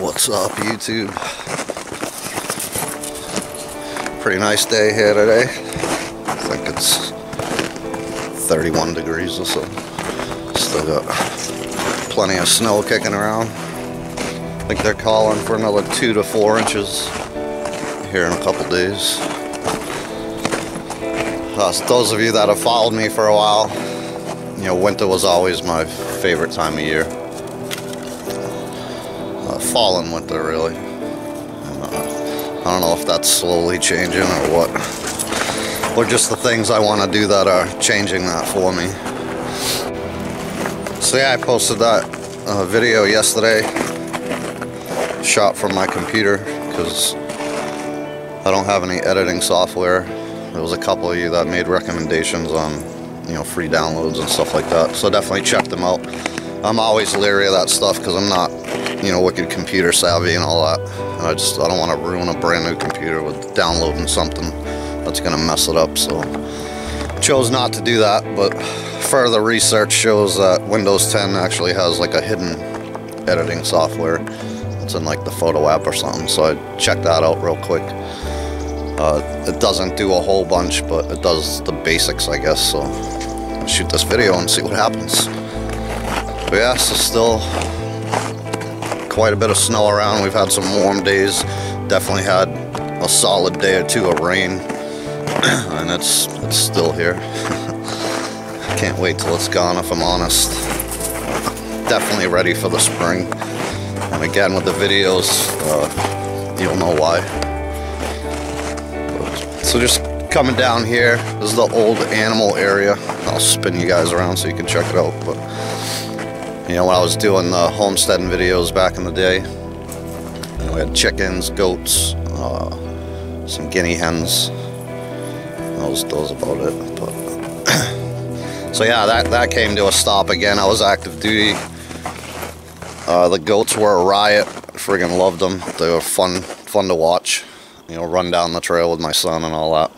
What's up YouTube? Pretty nice day here today. I think it's 31 degrees or so. Still got plenty of snow kicking around. I think they're calling for another two to four inches here in a couple days. Uh, those of you that have followed me for a while, you know, winter was always my favorite time of year fall and winter really. Uh, I don't know if that's slowly changing or what. Or just the things I want to do that are changing that for me. So yeah, I posted that uh, video yesterday. Shot from my computer because I don't have any editing software. There was a couple of you that made recommendations on you know free downloads and stuff like that. So definitely check them out. I'm always leery of that stuff because I'm not you know, wicked computer savvy and all that. And I just, I don't want to ruin a brand new computer with downloading something that's going to mess it up. So chose not to do that, but further research shows that Windows 10 actually has like a hidden editing software. It's in like the photo app or something. So I checked that out real quick. Uh, it doesn't do a whole bunch, but it does the basics, I guess. So shoot this video and see what happens. But yeah, so still quite a bit of snow around. We've had some warm days. Definitely had a solid day or two of rain. and it's, it's still here. I can't wait till it's gone if I'm honest. Definitely ready for the spring. And again with the videos, uh, you'll know why. So just coming down here, this is the old animal area. I'll spin you guys around so you can check it out. But you know, when I was doing the homesteading videos back in the day, we had chickens, goats, uh, some guinea hens. Those, those about it. But so yeah, that that came to a stop again. I was active duty. Uh, the goats were a riot. I friggin' loved them. They were fun, fun to watch. You know, run down the trail with my son and all that.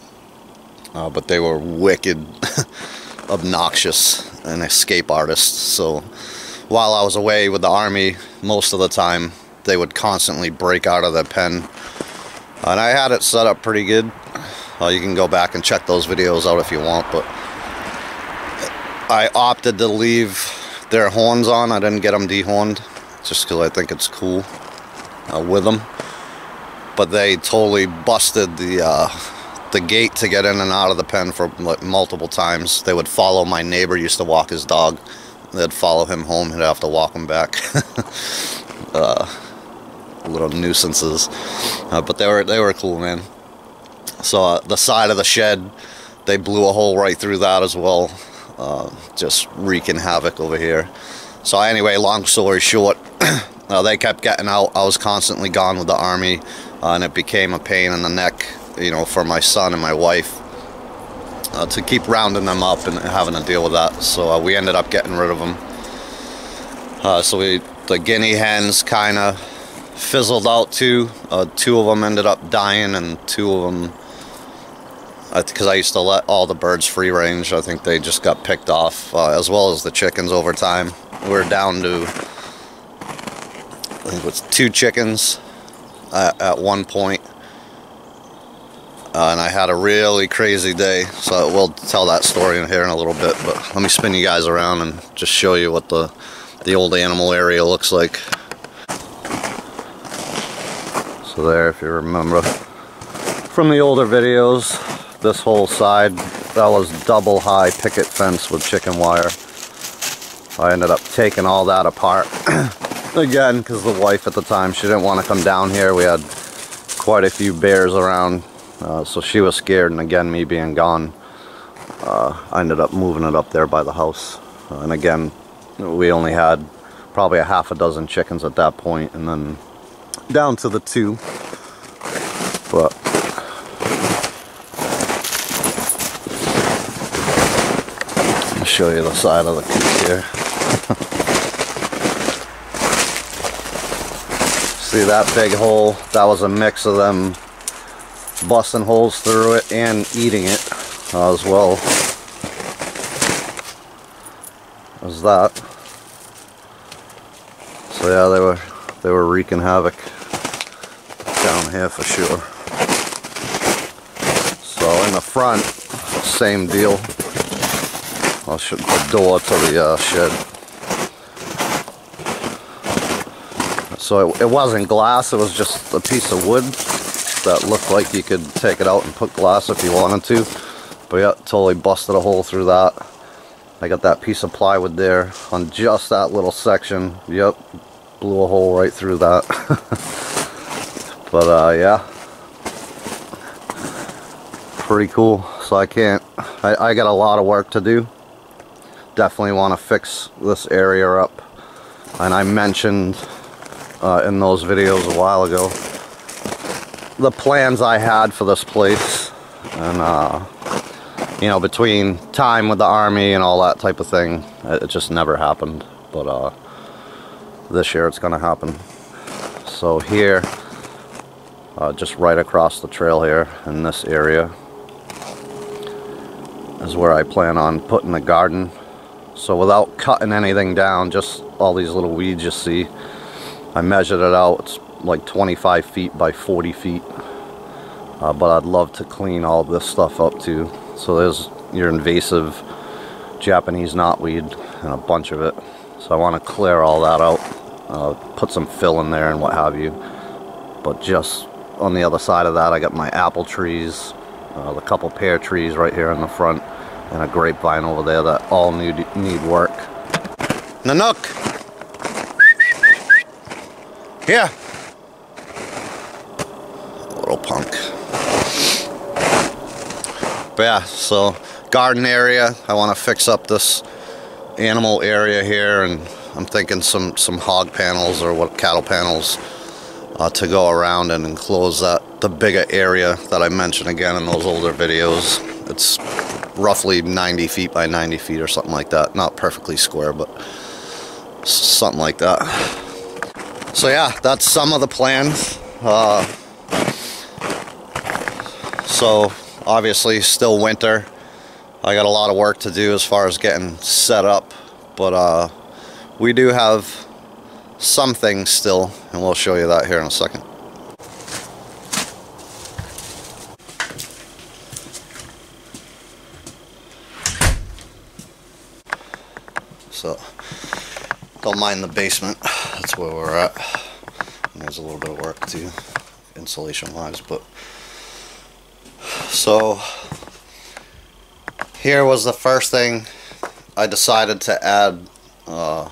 Uh, but they were wicked, obnoxious, and escape artists. So while I was away with the army, most of the time they would constantly break out of the pen. And I had it set up pretty good. Uh, you can go back and check those videos out if you want, but I opted to leave their horns on. I didn't get them dehorned just because I think it's cool uh, with them. But they totally busted the uh, the gate to get in and out of the pen for like, multiple times. They would follow my neighbor used to walk his dog they'd follow him home. He'd have to walk him back. uh, little nuisances, uh, but they were they were cool, man. So uh, the side of the shed, they blew a hole right through that as well, uh, just wreaking havoc over here. So anyway, long story short, uh, they kept getting out. I was constantly gone with the army, uh, and it became a pain in the neck, you know, for my son and my wife uh, to keep rounding them up and having to deal with that. So uh, we ended up getting rid of them. Uh, so we, the guinea hens kind of fizzled out too. Uh, two of them ended up dying and two of them, because I used to let all the birds free range, I think they just got picked off, uh, as well as the chickens over time. We're down to, I think it was two chickens at, at one point uh, and I had a really crazy day so we'll tell that story in here in a little bit but let me spin you guys around and just show you what the the old animal area looks like. So there if you remember from the older videos this whole side that was double high picket fence with chicken wire. I ended up taking all that apart again because the wife at the time she didn't want to come down here. We had quite a few bears around uh, so she was scared, and again, me being gone, uh, I ended up moving it up there by the house. Uh, and again, we only had probably a half a dozen chickens at that point, and then down to the two. But I'll show you the side of the coop here. See that big hole? That was a mix of them busting holes through it and eating it as well as that. So yeah, they were they were wreaking havoc down here for sure. So in the front, same deal. I'll shut the door to the uh, shed. So it, it wasn't glass, it was just a piece of wood that looked like you could take it out and put glass if you wanted to. But yeah, totally busted a hole through that. I got that piece of plywood there on just that little section. Yep, blew a hole right through that. but uh, yeah, pretty cool. So I can't, I, I got a lot of work to do. Definitely want to fix this area up. And I mentioned uh, in those videos a while ago the plans I had for this place. And uh, you know, between time with the army and all that type of thing, it just never happened. But uh, this year it's going to happen. So here, uh, just right across the trail here in this area, is where I plan on putting the garden. So without cutting anything down, just all these little weeds you see, I measured it out. It's like 25 feet by 40 feet. Uh, but I'd love to clean all this stuff up too. So there's your invasive Japanese knotweed and a bunch of it. So I want to clear all that out, uh, put some fill in there and what have you. But just on the other side of that I got my apple trees, uh, the couple pear trees right here in the front, and a grapevine over there that all need, need work. Nanook! Here! Punk. But yeah, so garden area. I want to fix up this animal area here, and I'm thinking some some hog panels or what cattle panels uh, to go around and enclose that the bigger area that I mentioned again in those older videos. It's roughly 90 feet by 90 feet or something like that. Not perfectly square, but something like that. So yeah, that's some of the plans. Uh, so obviously still winter. I got a lot of work to do as far as getting set up, but uh, we do have some things still, and we'll show you that here in a second. So, don't mind the basement, that's where we're at. And there's a little bit of work too, insulation wise, but so here was the first thing I decided to add uh,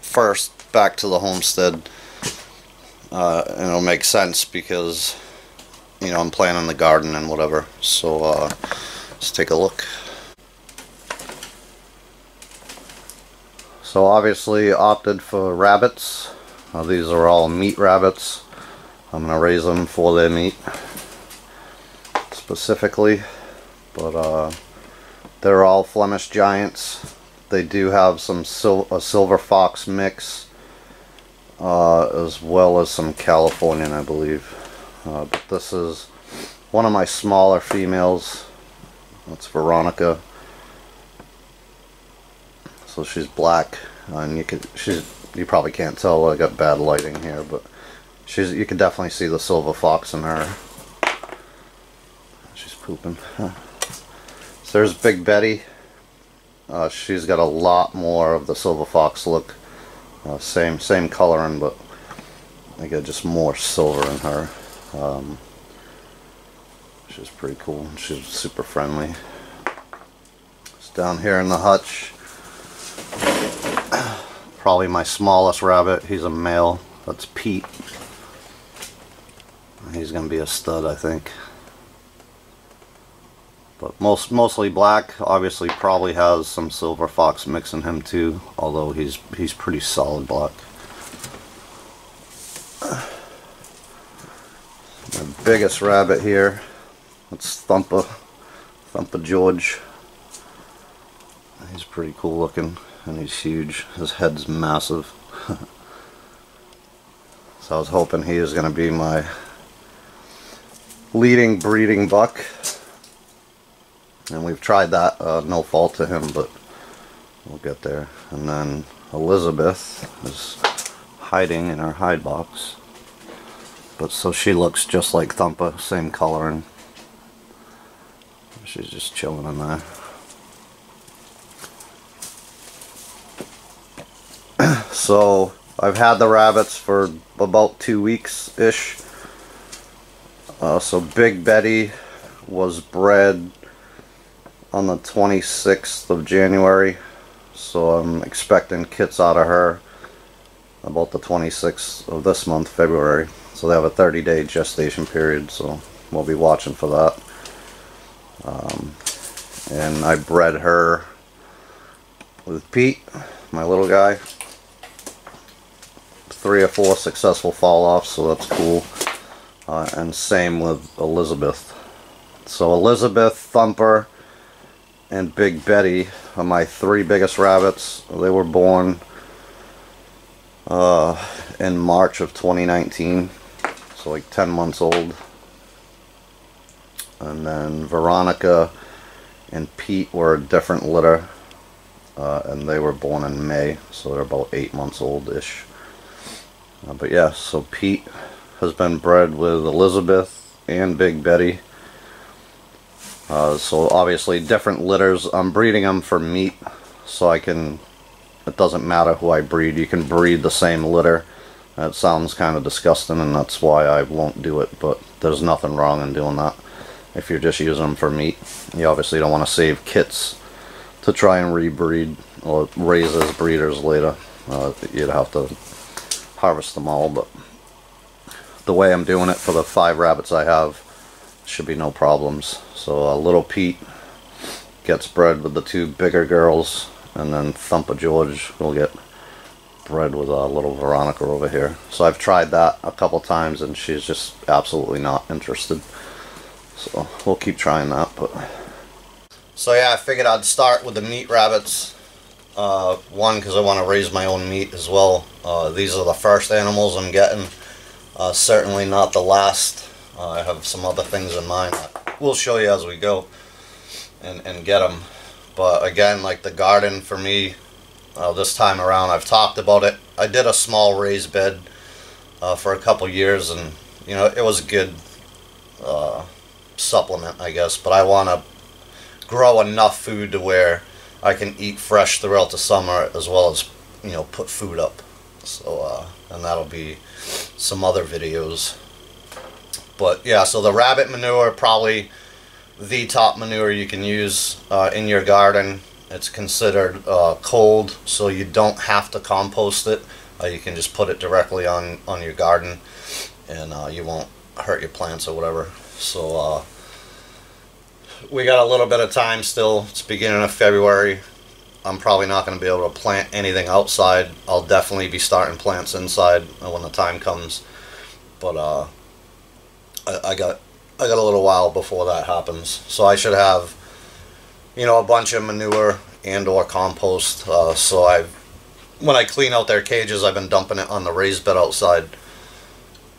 first back to the homestead. Uh, and it'll make sense because you know I'm planting the garden and whatever. So uh, let's take a look. So obviously opted for rabbits. Uh, these are all meat rabbits. I'm gonna raise them for their meat specifically, but uh, they're all Flemish Giants. They do have some sil a Silver Fox mix, uh, as well as some Californian, I believe. Uh, but this is one of my smaller females. That's Veronica. So she's black, and you could she's you probably can't tell. I got bad lighting here, but she's you can definitely see the silver fox in her pooping. So there's Big Betty. Uh, she's got a lot more of the silver fox look. Uh, same same coloring, but I got just more silver in her. Um, she's pretty cool. She's super friendly. It's down here in the hutch. Probably my smallest rabbit. He's a male. That's Pete. He's going to be a stud, I think but most mostly black. Obviously probably has some silver fox mix in him too although he's he's pretty solid black. The biggest rabbit here. That's Thumper Thumper George. He's pretty cool looking and he's huge. His head's massive. So I was hoping he is going to be my leading breeding buck and we've tried that uh, no fault to him but we'll get there and then Elizabeth is hiding in her hide box. But so she looks just like Thumper, same coloring. She's just chilling in there. so I've had the rabbits for about two weeks ish. Uh, so Big Betty was bred on the 26th of January. So I'm expecting kits out of her about the 26th of this month, February. So they have a 30 day gestation period, so we'll be watching for that. Um, and I bred her with Pete, my little guy. Three or four successful fall offs, so that's cool. Uh, and same with Elizabeth. So Elizabeth, Thumper, and Big Betty are my three biggest rabbits. They were born uh, in March of 2019, so like 10 months old. And then Veronica and Pete were a different litter, uh, and they were born in May, so they're about 8 months old-ish. Uh, but yeah, so Pete has been bred with Elizabeth and Big Betty. Uh, so obviously different litters. I'm breeding them for meat, so I can it doesn't matter who I breed. You can breed the same litter. That sounds kind of disgusting, and that's why I won't do it, but there's nothing wrong in doing that. If you're just using them for meat, you obviously don't want to save kits to try and rebreed or raise as breeders later. Uh, you'd have to harvest them all, but the way I'm doing it for the five rabbits I have, should be no problems. So uh, little Pete gets bred with the two bigger girls and then Thumper George will get bred with a uh, little Veronica over here. So I've tried that a couple times and she's just absolutely not interested. So we'll keep trying that. But So yeah, I figured I'd start with the meat rabbits. Uh, one, because I want to raise my own meat as well. Uh, these are the first animals I'm getting. Uh, certainly not the last. Uh, I have some other things in mind. that We'll show you as we go and, and get them. But again, like the garden for me, uh, this time around, I've talked about it. I did a small raised bed uh, for a couple years, and you know it was a good uh, supplement, I guess. But I want to grow enough food to where I can eat fresh throughout the summer, as well as you know put food up. So uh, and that'll be some other videos. But yeah, so the rabbit manure probably the top manure you can use uh, in your garden. It's considered uh, cold, so you don't have to compost it. Uh, you can just put it directly on, on your garden, and uh, you won't hurt your plants or whatever. So uh, we got a little bit of time still. It's beginning of February. I'm probably not going to be able to plant anything outside. I'll definitely be starting plants inside when the time comes. But uh, I, I got I got a little while before that happens. So I should have, you know, a bunch of manure and or compost. Uh, so I, when I clean out their cages, I've been dumping it on the raised bed outside.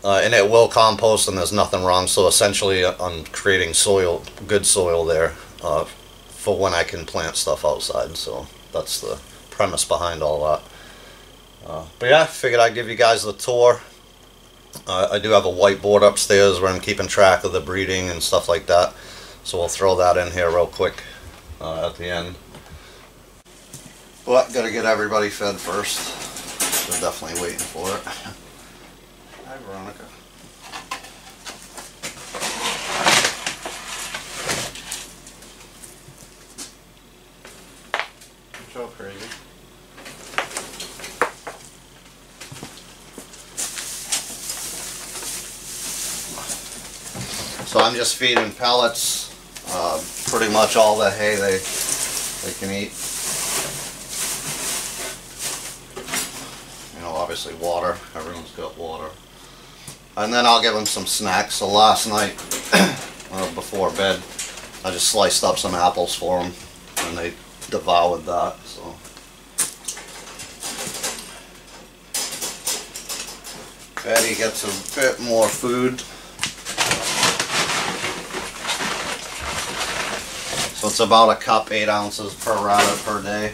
Uh, and it will compost and there's nothing wrong. So essentially uh, I'm creating soil, good soil there uh, for when I can plant stuff outside. So that's the premise behind all that. Uh, but yeah, I figured I'd give you guys the tour. Uh, I do have a whiteboard upstairs where I'm keeping track of the breeding and stuff like that. So we'll throw that in here real quick uh, at the end. But gotta get everybody fed first. They're definitely waiting for it. Hi Veronica. Good job, crazy. So I'm just feeding pellets, uh, pretty much all the hay they, they can eat. You know, obviously water, everyone's got water. And then I'll give them some snacks. So last night, uh, before bed, I just sliced up some apples for them and they devoured that. So. Betty gets a bit more food. So it's about a cup, 8 ounces per rabbit per day.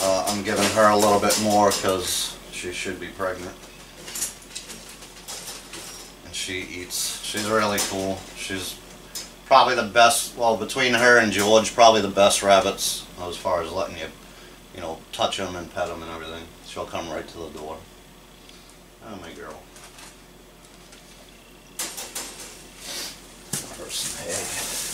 Uh, I'm giving her a little bit more because she should be pregnant. And she eats. She's really cool. She's probably the best. Well, between her and George, probably the best rabbits as far as letting you, you know, touch them and pet them and everything. She'll come right to the door. Oh, my girl. First egg.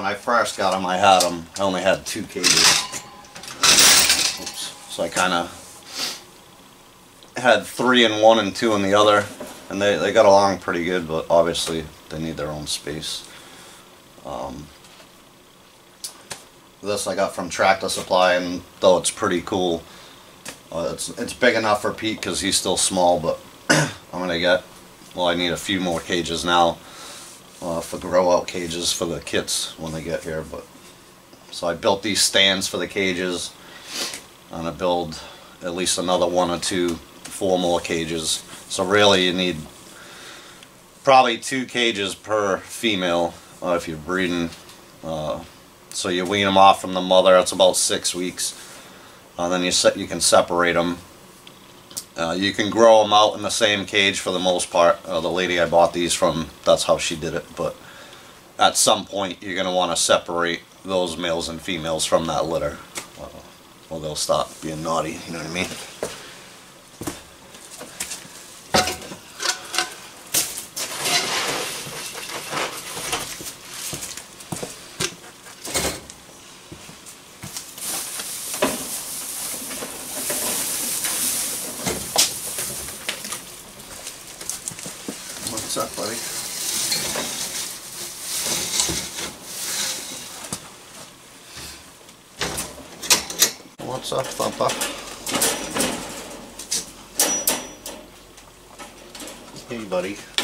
When I first got them, I had them, I only had two cages. Oops. So I kind of had three in one and two in the other. And they, they got along pretty good, but obviously they need their own space. Um, this I got from Tractor Supply, and though it's pretty cool, uh, it's, it's big enough for Pete because he's still small, but I'm going to get, well, I need a few more cages now uh, for grow out cages for the kits when they get here. But So I built these stands for the cages. And I'm going to build at least another one or two, four more cages. So really you need probably two cages per female uh, if you're breeding. Uh, so you wean them off from the mother, it's about six weeks. Uh, then you, set, you can separate them. Uh, you can grow them out in the same cage for the most part. Uh, the lady I bought these from, that's how she did it. But at some point, you're going to want to separate those males and females from that litter. Or they'll stop being naughty, you know what I mean? What's up, buddy? Up, Thumper? Hey, buddy.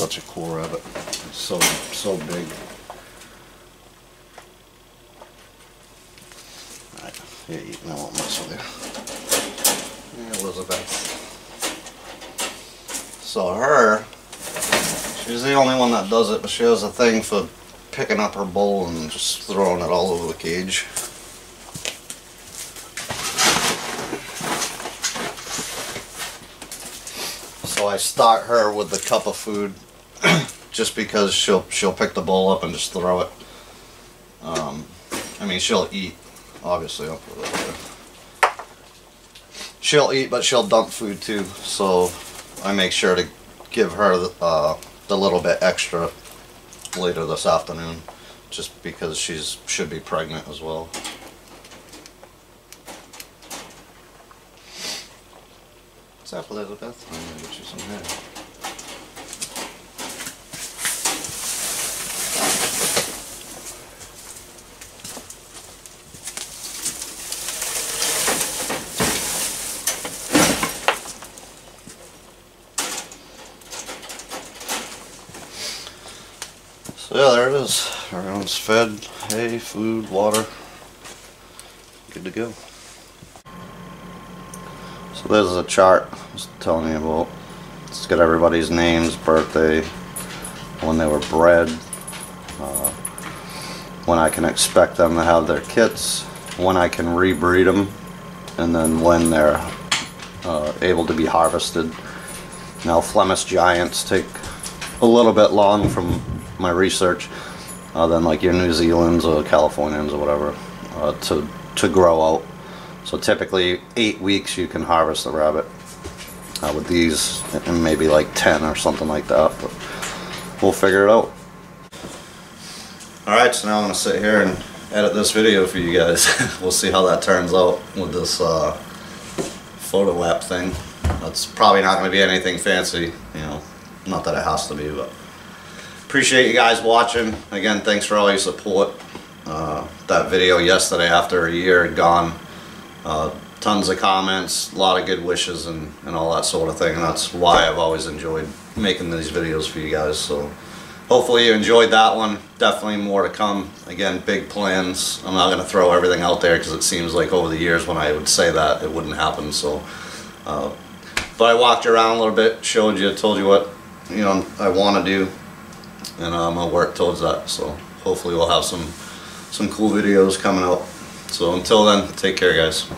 Such a cool rabbit. It's so so big. Alright, here eating, I won't mess with you. Hey, Elizabeth. So her, she's the only one that does it, but she has a thing for picking up her bowl and just throwing it all over the cage. So I start her with the cup of food just because she'll she'll pick the bowl up and just throw it. Um, I mean she'll eat, obviously. I'll put it there. She'll eat, but she'll dump food too. So I make sure to give her the, uh, the little bit extra later this afternoon, just because she's should be pregnant as well. What's up, Elizabeth? I'm gonna get you some hair. So yeah, there it is. Everyone's fed, hay, food, water. Good to go. So there's a chart was telling you about. It's got everybody's names, birthday, when they were bred, uh, when I can expect them to have their kits, when I can rebreed them, and then when they're uh, able to be harvested. Now Flemish Giants take a little bit long from my research uh, than like your New Zealand's or Californians or whatever uh, to, to grow out. So typically eight weeks you can harvest a rabbit. Uh, with these, and maybe like 10 or something like that, but we'll figure it out. Alright, so now I'm to sit here and edit this video for you guys. we'll see how that turns out with this uh, photo app thing. That's probably not to be anything fancy, you know. Not that it has to be, but appreciate you guys watching. Again, thanks for all your support. Uh, that video yesterday after a year gone. Uh, tons of comments, a lot of good wishes and, and all that sort of thing. And that's why I've always enjoyed making these videos for you guys. So hopefully you enjoyed that one. Definitely more to come. Again, big plans. I'm not going to throw everything out there because it seems like over the years when I would say that it wouldn't happen. So, uh, but I walked around a little bit, showed you, told you what you know I want to do, and uh, I'm gonna work towards that. So hopefully we'll have some some cool videos coming out. So until then, take care, guys.